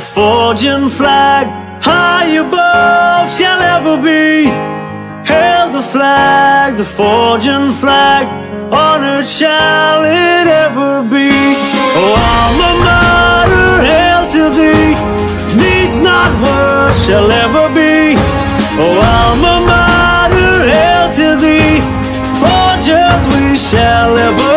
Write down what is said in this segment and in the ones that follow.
forging flag high above shall ever be. Hail the flag, the forging flag, honored shall it ever be. Oh, alma mater, hail to thee, needs not worse shall ever be. Oh, alma mater, hail to thee, forgers we shall ever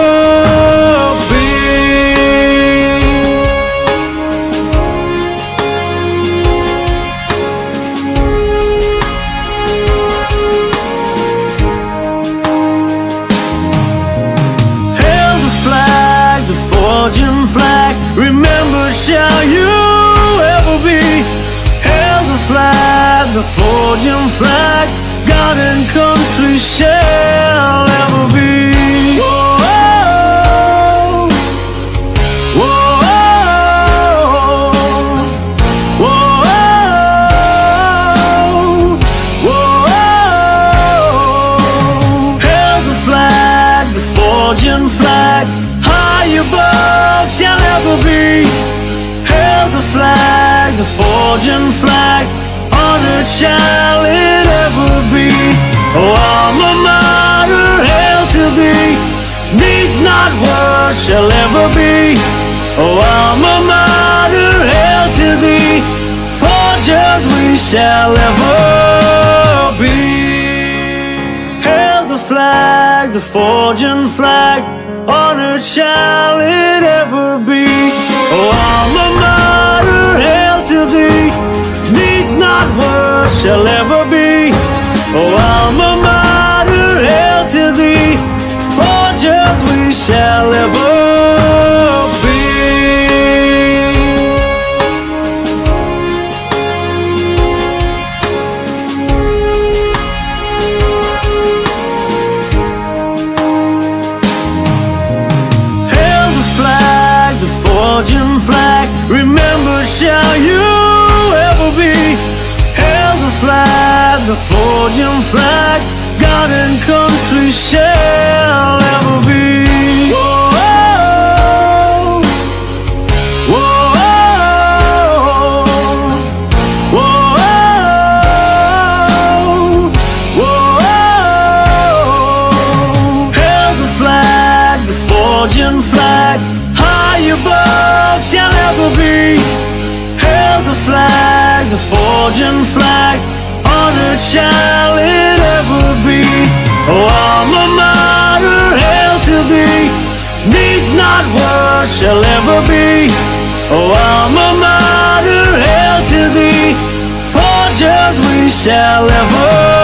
the forging flag. Remember, shall you ever be? Hail the flag, the forging flag. God and country shall ever be. Whoa, whoa, whoa, whoa. Hail the flag, the forging flag, above shall ever be. Hail the flag, the forging flag, honored shall it ever be. Oh, alma mater, hail to thee, needs not worse shall ever be. Oh, alma mater, hail to thee, forgers we shall ever the forging flag, honored shall it ever be. Oh, alma mater, hail to thee, needs not worse shall ever be. Oh, alma mater, hail to thee, forgers we shall the forging flag. Remember, shall you ever be? Hail the flag, the forging flag. God and country shall ever ever be. Hail the flag, the forging flag, honored shall it ever be. Oh, alma mater, hail to thee, needs not worse shall ever be. Oh, alma mater, hail to thee, forgers we shall ever